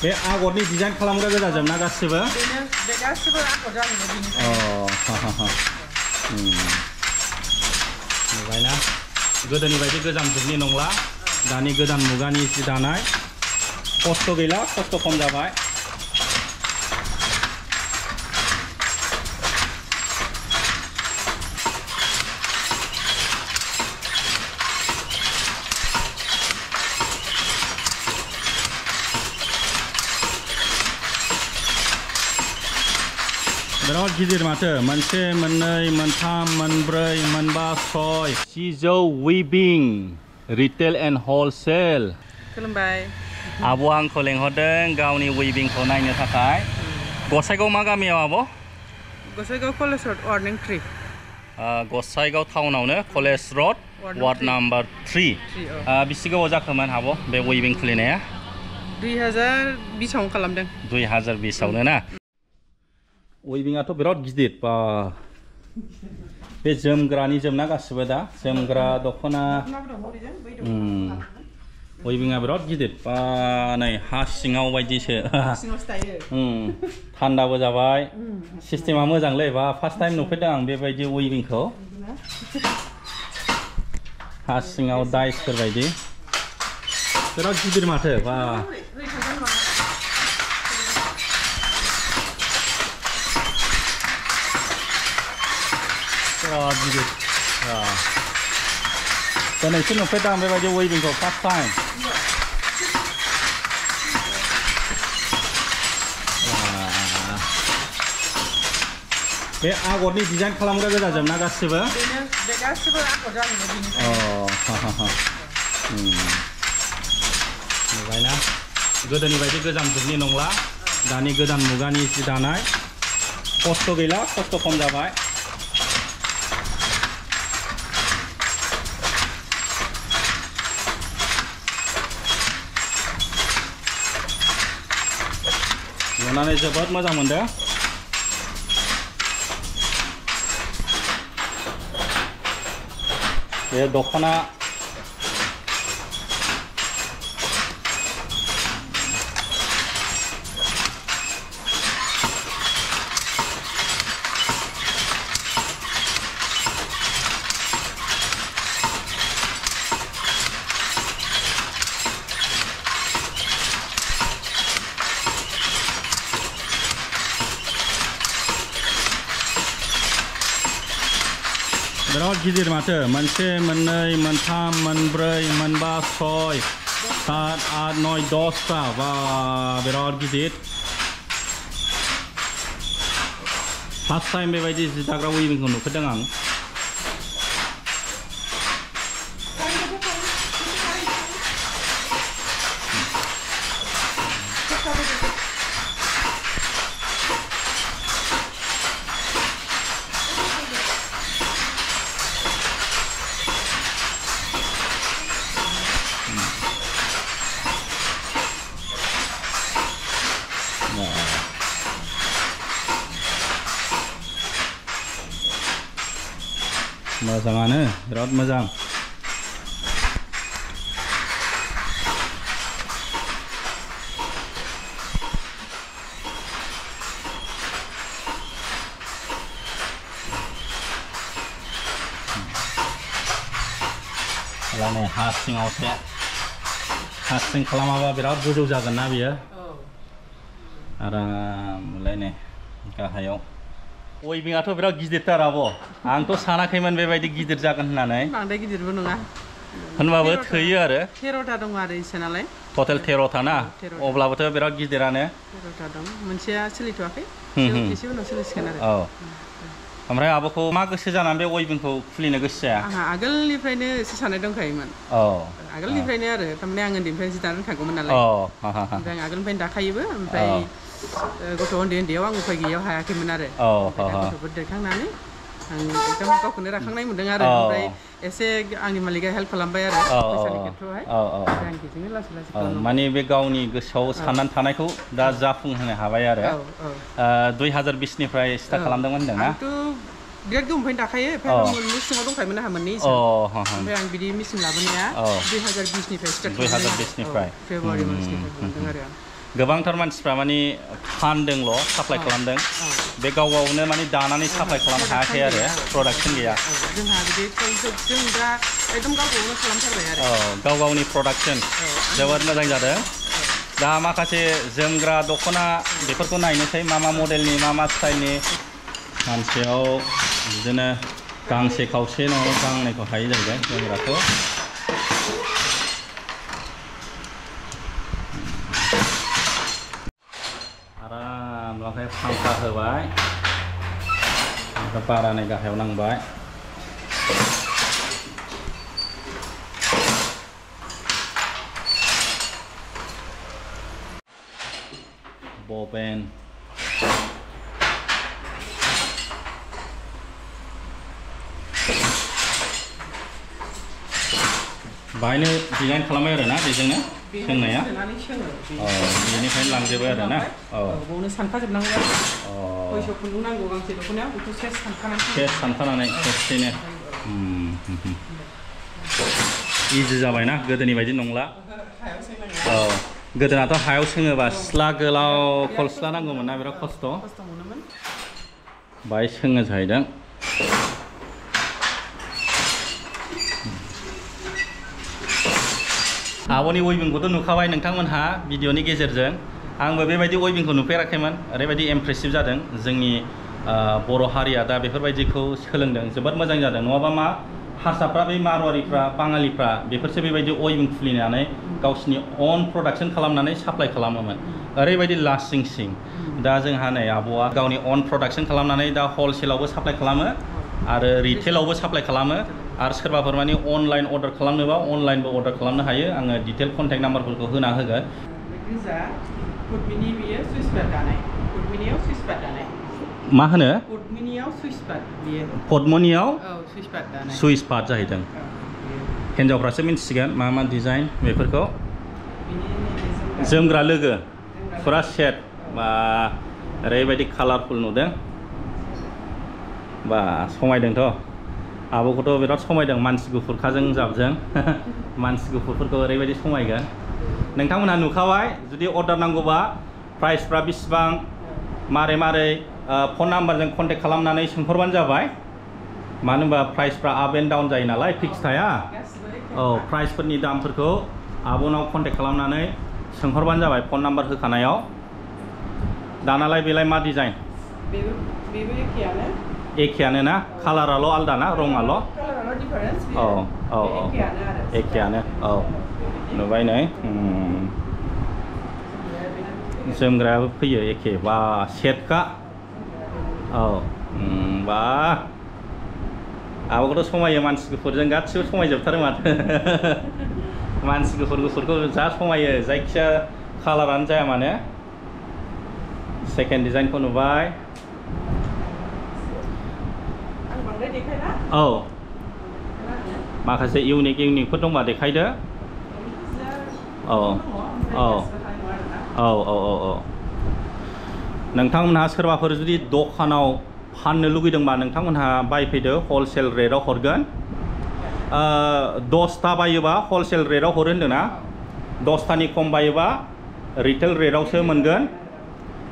बे आगरनि डिजाइन खालामग्रा गोजाजोब ना गासिबो बेनो बे गासिबो आगर जाजोबो अ बिनिफ्राय हा हा हा उम। नुबायना गोदोनि बायदि गोजाम जुगनि नंला दानि गोदान मुगानि जि दानाय खस्थ' गैला खस्थ' खम जाबाय बिराद गिदिर माथो मोनसे मोननै मोनथाम मोनब्रै मोनबा सय सिजौ उइबिं रिटेल एन्ड हलसेल खुलुमबाय आब'आ आंखौ लेंहरदों गावनि उइबिंखौ नायनो थाखाय गसाइगाव मा गामियाव आब' Gossaigaon college rod warning three ओ, Gossaigaon टाउनावनो college road ward ward three. Number three three औ बेसे गोबाव जाखोमोन आब' बे उइबिं खुलिनाया दुइ हाजार बिसावनो खालामदों दुइ हाजार बिसावनो ना उइबिंआथ' बिराद गिदिर बा बे जोमग्रानि जोमना गासिबो दा जोमग्रा दख'ना। उइबिंआ बिराद गिदिर बा नै हा सिङाव बायदिसो। थान्दाबो जाबाय। सिस्टेमा मोजांलै बा फार्स्ट टाइम नुफेरदों आं बेबायदि उइबिंखौ हा सिङाव दाइसफोर बायदि। बिराद गिदिर माथो बा बिराद गिदिर आ। दिनैसो नुफेरदों आं बेबायदि उइबिंखौ फार्स्ट टाइम बे आगरनि डिजाइन खालामग्रा गोजाजोब ना गासिबो बेनो बे गासिबो आगर जाजोबो अ बिनिफ्राय हा हा हा उम। नुबायना गोदोनि बायदि गोजाम जुगनि नंला दानि गोदान मुगानि जि दानाय खस्थ' गैला खस्थ' खम जाबाय नुनानै जोबोद मोजां मोनदों दख'ना gilir mate man che man nei man tham man brei man ba soy tat ad noi dosta va berar gizit Pas time bebaji sitagra wing kono kedangang मोजाङानो बिराद मोजां ला नै हा सिङावसो हा सिं खालामाबा बिराद गोजौ जागोन ना बियो औ आरामलाय नै गाहायाव उइभिंआथ' बिराद गिदिरथार आब' आंथ' सानाखैमोन बेबायदि गिदिर जागोन होननानै। बांद्राय गिदिरबो नङा। होनबाबो थोयो आरो। तेर'था दं आरो इसे नालाय टटेल तेर'था ना? अब्लाबोथ' बिराद गिदिरानो। तेर'था दं। मोनसेया सोलिथ'वाखै। एसे उनाव सोलिसिगोन आरो। औ। ओमफ्राय आब'खौ मा गोसो जानानै बे उइभिंखौ खुलिनो गोसो जाया आंहा आगोलनिफ्रायनो एसे साननाय दंखायोमोन औ आगोलनिफ्रायनो आरो थारमाने आं उन्दैनिफ्रायनो जि दानो रोंखागौमोन नालाय औ हा हा हा ओमफ्राय आं आगोलनिफ्रायनो दाखायोबो ओमफ्राय औ। ओ, गथ' उन्दै उन्दैयाव आं उफाय गैयैयाव हायाखैमोन आरो औ ओमफ्राय दा हा हा गथ'फोर देरखांनानै आं एकदम गावखौनो राखांनाय मोन्दों आरो ओमफ्राय एसे आंनि मालिका हेल्प खालामबाय आरो फैसानि खेथ्रआवहाय औ औ ओमफ्राय आं बिदिनो लासै लासै माने बे गावनि गोसोआव साननानै थानायखौ दा जाफुंहोनो हाबाय आरो दुइ हाजार बिसनिफ्राय स्टार्ट खालामदोंमोन होनदों ना बिराद गोबावनिफ्रायनो दाखायो। ओमफ्राय सिङाव दंखायोमोन आंहा मोननै ओमफ्राय आं बिदि मेचिन लाबोनाया। दुइ हाजार बिसनिफ्राय स्टार्ट 2020 निफ्राय। फेब्रुवारि मासनिफ्राय खालामदों आरो आं गोबांथार मानसिफ्रा माने फानदोंल' साप्लाइ खालामदों औ बे गाव गावनो माने दानानै साप्लाइ खालामनो हायाखै आरो प्रडाक्सन गैया औ जोंहा बिदि जों दा एकदम गाव गावनो खालामथारबाय आरो औ गाव गावनि प्रडाक्सन जोबोद मोजां जादों दा माखासे जोमग्रा दख'ना बेफोरखौ नायनोसै मा मा मडेलनि मा मा स्टाइलनि सानसेयाव बिदिनो गांसे खावसे नङाबा गांनैखौ हायो जाहैबाय जोमग्राखौ आराम ओमफ्राय फांखा होबाय ओमफ्राय बारानै गाहायाव नांबाय बबेन बाहायनो डिजाइन खालामबाय आरोना बेजोंनो सोंनाया सोनानै सोङो औ बेनिफ्रायनो लांजोबबाय आरोना औ बावनो सानखाजोबनांगौ आरो अ खयस' खुन्दुं नांगौ गांसे दख'नायाव बेखौ सेस सानखानानै केस सानखानानै खेबसेनो इजि जाबायना गोदोनि बायदि नंला हायाव सोंनांगौ औ गोदोनाथ' हायाव सोङोबा सिथ्ला गोलाव खल सिथ्ला नांगौमोन ना बिराद खस्थ' खस्थ' मोनोमोन बाहाय सोङो जाहैदों आब'नि वेबिंखौथ' नुखाबाय नोंथांमोनहा भिडिअनि गेजेरजों। आंबो बेबायदि वेबिंखौ नुफेराखैमोन। ओरैबायदि इमप्रेसिभ जादों जोंनि बर' हारिया दा बेफोरबायदिखौ सोलोंदों। जोबोद मोजां जादों। नङाबा मा हारसाफ्रा बै मारवारिफ्रा, बाङालिफ्रा बेफोरसो बेबायदि वेबिं खुलिनानै गावसिनि अन प्रडाक्सन खालामनानै साप्लाइ खालामोमोन। ओरैबायदि लास्टिं सिं दा जोंहा नै आब'आ गावनि अन प्रडाक्सन खालामनानै दा हलसेलावबो साप्लाइ खालामो आरो रिटेलावबो साप्लाइ खालामो। आरो सोरबाफोर माने अनलाइन अर्डार खालामनोबा अनलाइनबो अर्डार खालामनो हायो आङो डिटेल कन्टेक्ट नाम्बारफोरखौ होना होगोन बे गोजा कुटमिनि बियो सुइस पाट दानाय कुटमिनियाव सुइस पाट दानाय मा होनो कुटमिनियाव सुइस पाट बियो पद्मनियाव औ सुइस पाट दानाय सुइस पार्ट जाहैदों औ, बियो। हिन्जावफ्रासो मिन्थिसिगोन मा मा डिजाइन बेफोरखौ बिनि नैबे जोमग्रा- जोमग्रा लोगो जोमग्रा फुरा सेट बा ओरैबायदि कालारफुल नुदों बा समायदोंथ' आब'खौथ' बिराद समायदों मानसि गुफुरखाजों जाबजों मानसि गुफुरफोरखौ ओरैबायदि समायगोन नोंथांमोनहा नुखाबाय जुदि अर्डार नांगौबा प्राइसफ्रा बेसिबां मारै मारै फन नाम्बारजों कन्टेक्ट खालामनानै सोंहरबानो जाबाय मानो होनबा प्राइसफ्रा आप एन्ड डाउन जायो नालाय फिक्स थाया गासिबो एखे औ प्राइसफोरनि दामफोरखौ आब'नाव कन्टेक्ट खालामनानै सोंहरबानो जाबाय फन नाम्बार होखानायाव दानालाय बेलाय मा डिजाइन बेबो बेबो एखेयानो एखेयानो ना? कालाराल' आलदा ना? रङाल' औ औ औ। एखेयानो औ। नुबाय नै? जोमग्रायाबो फैयो एखे। बा सेटखा औ। बा। आब'खौथ' समायो मानसि गुफुरजों। गासिबो समायजोबथारो माथो। मानसि गुफुर गुफुरखौ जा समायो जायखिया कालारानो जाया मानो। सेकेन्ड डिजाइनखौ नुबाय। औ माखासे इउनिक इउनिकफोर दंबा देखायदो औ औ औ औ औ औ नोंथांमोनहा सोरबाफोर जुदि दखानाव फाननो लुगैदोंबा नोंथांमोनहा बायफैदो हलसेल रेटआव हरगोन ओ, दसथा बायोबा हलसेल रेटआव हरो होन्दोंना दसथानि खम बायोबा रिटेल रेटआवसो मोनगोन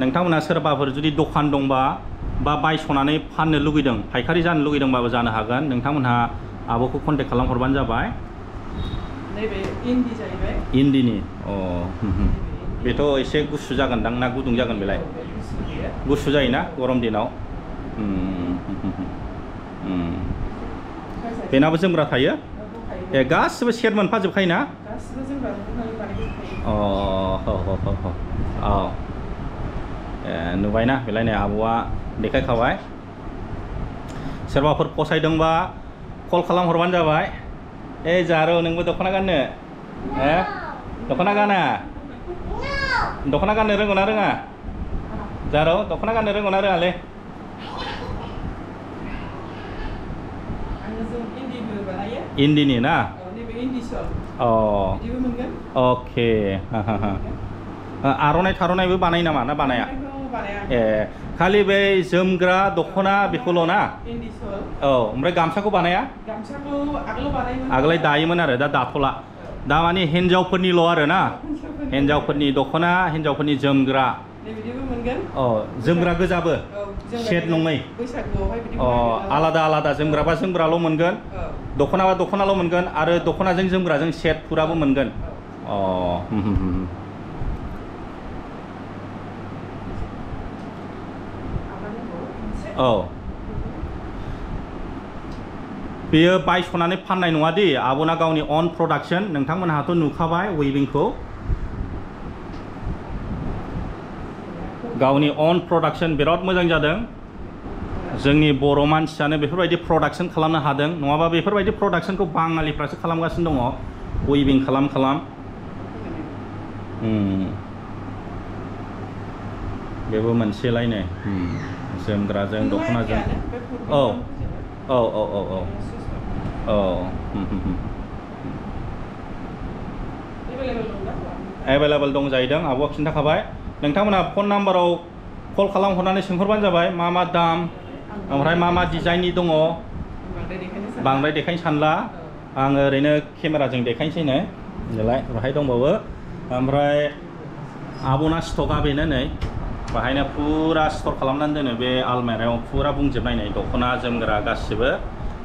नोंथांमोनहा सोरबाफोर जुदि दखान दंबा बा बायस'नानै फाननो लुगैदों। फायखारि जानो लुगैदोंबाबो जानो हागोन। नोंथांमोनहा आब'खौ कन्टेक्ट खालामहरबानो जाबाय। नैबे इन्दि जाहैबाय। इन्दिनि? अ। बेथ' एसे गुसु जागोनदां ना गुदुं जागोन बेलाय? गुसु जायोना गरम दिनाव। बेनाबो जोमग्रा थायो? ए गासिबो सेट मोनफाजोबखायो ना अ औ। नुबायना बेलाय नै आब'आ देखायखाबाय सोरबाफोर फसायदोंबा कल खालामहरबानो जाबाय ए जारौ नोंबो दख'ना गाननो ए दख'ना गाना दख'ना गाननो रोंगौ ना रोङा जारौ दख'ना गाननो रोंगौ ना रोङालै आङो जों इन्दिबो बानायो इन्दिनि ना औ नैबे इन्दि सल अ बिदिबो मोनगोन अके हा हा हा ओ, आर'नाइ थार'नाइबो बानायो नामा ना बानाया आर'नाइखौ बानाया ए खालि बै जोमग्रा दख'ना बेखौल' ना इन्दि सल औ ओमफ्राय गामसाखौ बानाया गामसाखौ आगोलाव बानायोमोन आगोलाय दायोमोन आरो दा दाथ'ला दा माने हिन्जावफोरनिल' आरो ना हिन्जावफोरनि दख'ना हिन्जावफोरनि जोमग्रा नै बिदिबो मोनगोन अ जोमग्रा गोजाबो औ जोमग्रा सेट नङै बैसागुआवहाय बिदि अ आलादा आलादा जोमग्राबा जोमग्राल' मोनगोन औ दख'नाबा दख'नाल' मोनगोन आरो दख'नाजों जोमग्राजों सेट फुराबो मोनगोन अ औ। बेयो बायस'नानै फाननाय नङा दि। आब'ना गावनि अन प्रडाक्सन नोंथांमोनहाथ' नुखाबाय वेभिंखौ गावनि अन प्रडाक्सन बिराद मोजां जादों। जोंनि बर' मानसियानो बेफोरबायदि प्रडाक्सन खालामनो हादों। नङाबा बेफोरबायदि प्रडाक्सनखौ बाङालिफ्रासो खालामगासिनो दङ। वेभिं खालाम खालाम। बेबो मोनसेलायनो उम। जोमग्राजों दख'नाजों औ औ औ औ औ औ उम, उम, उम। एभेलेबल दं जाहैदों आब'आ खिन्थाखाबाय नोंथांमोनहा फन नाम्बाराव कल खालामहरनानै सोंहरबानो जाबाय मा मा दाम ओमफ्राय मा मा डिजाइननि दङ बांद्राय देखायनो साना। बांद्राय देखायनो सानला आङो ओरैनो केमेराजों देखायनोसैनो देलाय बाहाय दंबावो ओमफ्राय आब'ना स्टकआ बेनो नै बाहायनो फुरा स्टर खालामनानै दोनो बे आलमारायाव, फुरा दख'ना जोमग्रा गासिबो।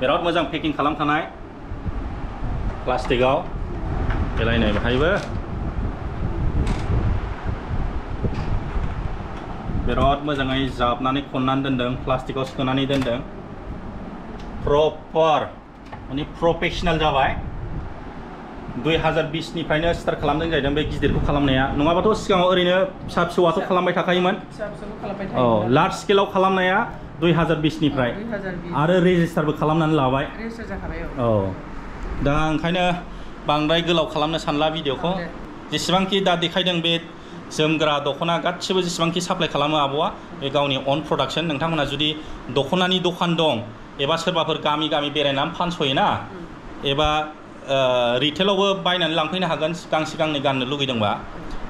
बिराद मोजां पेकिं खालामखानाय प्लास्टिकआव। देलाय नै बाहायबो। बिराद मोजाङै जाबनानै खननानै दोनदों सोनानै दोनदों। प्रपार, माने प्रफेसनेल जाबाय। दुइ हाजार बिसनिफ्रायनो स्टार्ट खालामदों जाहैदों बे गिदिरखौ खालामनाया। नङाबाथ' सिगाङाव ओरैनो फिसा फिसौआथ' खालामबाय थाखायोमोन। औ लार्ज स्केलाव खालामनाया दुइ हाजार बिसनिफ्राय आरो रेजिस्टारबो खालामनानै लाबाय। औ। दा ओंखायनो बांद्राय गोलाव खालामनो सानला भिडिअखौ। जेसेबांखि दा देखायदों बे जोमग्रा दख'ना गासिबो जेसेबांखि साप्लाय खालामो आब'आ बे गावनि अन प्रडाक्सन नोंथांमोनहा जुदि दख'नानि दखान दं एबा सोरबाफोर गामि गामि बेरायनानै फानस'योना एबा रिटेलावबो बायनानै लांफैनो हागोन गांसे गांनै गाननो लुगैदोंबा।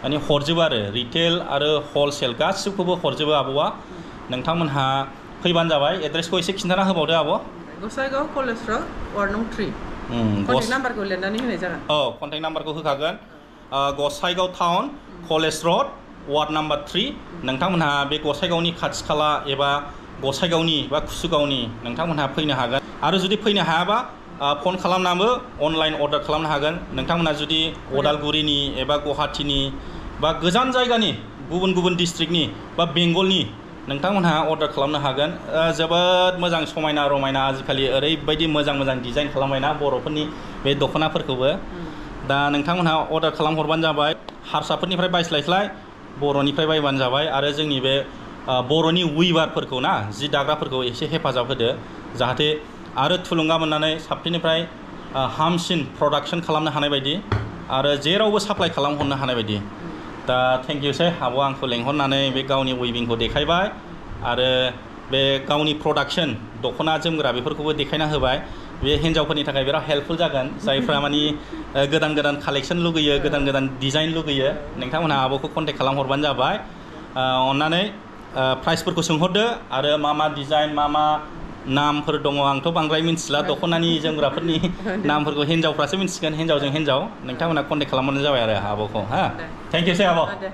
माने हरजोबो आरो रिटेल आरो हलसेल गासिबखौबो हरजोबो आब'आ। नोंथांमोनहा फैबानो जाबाय। एड्रेसखौ एसे खिन्थाना होबावदो आब' गसाइगाव कलेज रड वार्ड नं थ्रि कन्टेक्ट नाम्बारखौ लिरनानै होनाय जागोन। औ कन्टेक्ट नाम्बारखौ होखागोन। Gossaigaon town college road ward number three. नोंथांमोनहा बे गसाइगावनि खाथि खाला एबा गसाइगावनि बा कुसुगावनि नोंथांमोनहा फैनो हागोन। आरो जुदि फैनो हायाबा फन खालामनाबो अनलाइन अर्डार खालामनो हागोन। नोंथांमोनहा जुदि अदालगुरिनि एबा गुवाहाटिनि बा गोजान जायगानि, गुबुन गुबुन डिस्ट्रिक्टनि बा बेंगलनि, नोंथांमोनहा अर्डार खालामनो हागोन। जोबोद मोजां, समायना, रमायना, आजिखालि ओरैबायदि मोजां मोजां डिज़ाइन खालामबायना बर'फोरनि बे दख'नाफोरखौबो। दा नोंथांमोनहा अर्डार खालामहरबानो जाबाय, हारसाफोरनिफ्राय बायस्लायस्लाय, बर'निफ्राय बायबानो जाबाय, आरो जोंनि बे बर'नि उइभारफोरखौ ना, जि दाग्राफोरखौ एसे हेफाजाब होदो, जाहाथे आरो थुलुंगा मोननानै साबसिननिफ्राय हामसिन प्रडाक्सन खालामनो हानाय बायदि आरो जेरावबो साप्लाय खालामहरनो हानाय बायदि। दा थेंक इउसै आब' आंखौ लेंहरनानै बे गावनि उइभिंखौ देखायबाय आरो बे गावनि प्रडाक्सन दख'ना जोमग्रा बेफोरखौबो देखायना होबाय। बे हिन्जावफोरनि थाखाय बिराद हेल्पफुल जागोन, जायफ्रा मानि गोदान गोदान कालेक्सन लुगैयो, गोदान गोदान डिज़ाइन लुगैयो, नोंथांमोनहा आब'खौ कन्टेक्ट खालामहरबानो जाबाय। अननानै प्राइसफोरखौ सोंहरदो आरो मा मा डिज़ाइन मा मा नामफोर दङ आंथ' बांद्राय मिन्थिला दख'नानि जोमग्राफोरनि नामफोरखौ हिन्जावफ्रासो मिन्थिगोन हिन्जावजों हिन्जाव नोंथांमोनहा कन्टेक्ट खालामबानो जाबाय आरो आब'खौ हा दे। थेंक इउसै आब' दे